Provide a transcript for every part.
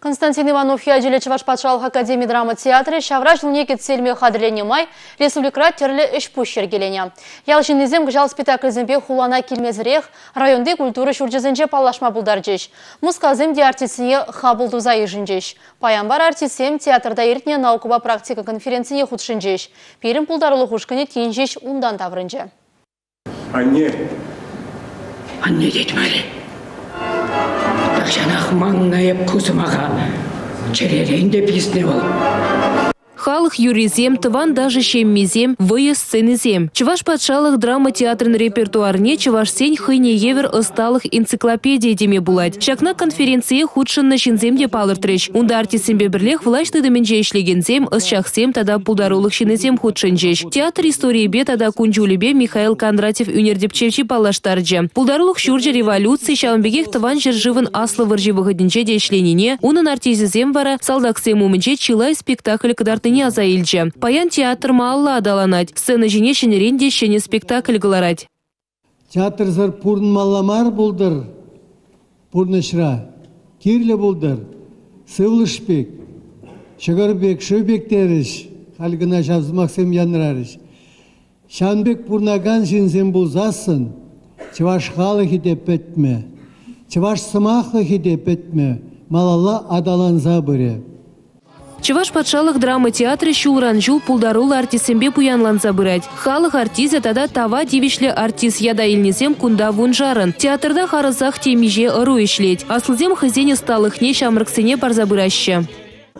Константин Иванов хиажиле Чаваш патшалық академия драма театры шавра жылне кетселме хадырлене май республикра терлі үш пұшер келене. Ял жинезем гжал спектакльзембе хулана келмезірех районды культуры шурджезінже палашма бұлдар жеш. Мусказым де артисіне хабылдуза ежінжеш. Паянбар артисем театрда ертіне наукыба практика конференцияне худшынжеш. Перім пұлдарылы хушкыне тенжеш ундан таврынже. Анне. Анне детмәлі. Жанақ маңнайып көзімаға черерейінде песне ол. Халық юризем, тыван даже шеммезем, вые сценезем. Чуваш патшалық драма театрын репертуарне чуваш сень хыне евер ысталық энциклопедия деме булать. Шакна конференция худшынна шинземде палыртрыш. Унда артисембе бірлех влашты дымінже ишлегензем, ысшақсем тада пулдарулық шинезем худшынжеш. Театр истории бе тада кунжулебе Михаил Кондратьев үнердепчевчи палаштарджы. Пулдарулық шуржа революции шалымбегех тыван жыржывын аслы выржи выходинче де ишленіне, унын артизизем вара салдаксем умынче чилай спектакль кадарты артыне аза Паян театр маалла адаланать. Сцена жіне шенеренде шене спектакль галарать. Театр зар пурн малламар булдыр. Пурнышра. Кирле булдыр. Сывлышбек. Шығырбек, шөбек деріш. Халгына шавзмақсем янрарыш. Шанбек пурнаган жинзен бұлзасын. Чываш халы хидеп бетме. Чываш сымақлы хидеп бетме. Малала адаланза бүре. Чываш патшалық драма театры шулран жул пулдарул артисембе пуянланса бырать. Халық артиза тада тава дивишле артиз яда илнесем кунда вунжарын. Театрда харызах темиже ыру ишлеть. Аслзем хызене сталыхне шамрыксене барза быраща.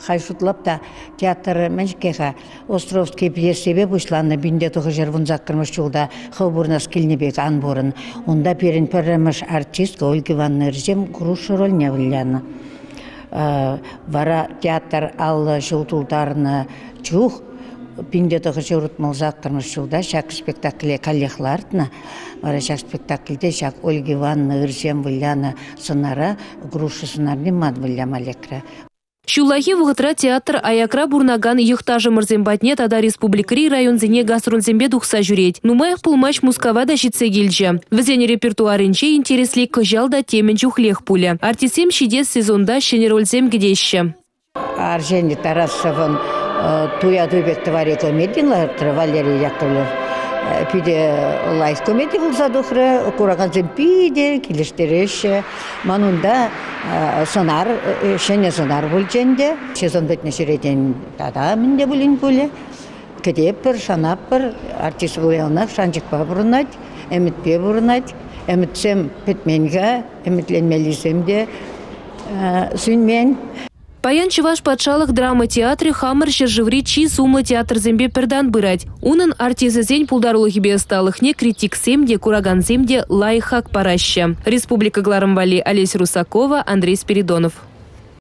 Хайшутлап та театр мәншкеха Островский пьесебе бушланны бинде тухы жервун заккырмыш чулда хыбурнас килнебек анбурын. Онда перен перемыш артист Ольга Ивановна Рзем грушу роль не вара театр ал жылтулдарны чух пиндетығы жұрт молзақтырмыз жылда шак спектакле коллехлартна вара шак спектакльде шак ольга ивановна ыржем вылляна сынара груши сынарни мад вылляма лекра Шулахи вғытра театр аякра бурнаган юхтажы мырзембатне тада республикри районзене гаструнзембе духса жүрет. Нумаях пулмач мускавада житсе келжі. Візені репертуаринче интересли кыжал да темен жухлех пуля. Артисем шидес сезонда шенерользем гедеші. Аржени Тарасовын э, туя дубек твари комедиялар Валерий Яковлев пиде лайс комеди булса духры кураган пиде килештереше манунда сонар шене сонар булченде сезон бетне шеретен тада минде булин буле кедеппір шанаппір артист булянак шанчыкпа бурунать эмитпе бурунать эмитсем петменге эмитленмелисем де сүнмен Паян Чываш патшалық драма театры хамыр жыржыври чи сумлы театр зембе пердан бырать. Унын артизы зень пулдарлы хибе не критик семде, кураган земде лайхак параща. Республика Гларамбали Олесь Русакова, Андрей Спиридонов.